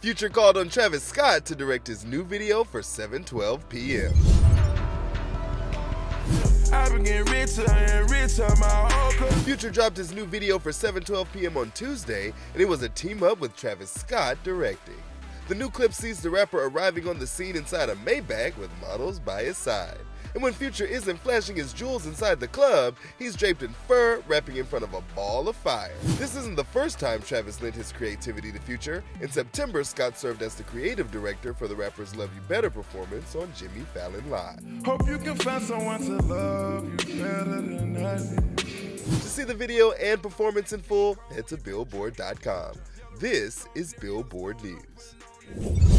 Future called on Travis Scott to direct his new video for 7:12 p.m. Future dropped his new video for 7:12 p.m. on Tuesday, and it was a team up with Travis Scott directing. The new clip sees the rapper arriving on the scene inside a Maybach with models by his side. And when Future isn't flashing his jewels inside the club, he's draped in fur, rapping in front of a ball of fire. This isn't the first time Travis lent his creativity to Future. In September, Scott served as the creative director for the rapper's Love You Better performance on Jimmy Fallon Live. Hope you can find someone to love you better than I To see the video and performance in full, head to Billboard.com. This is Billboard News.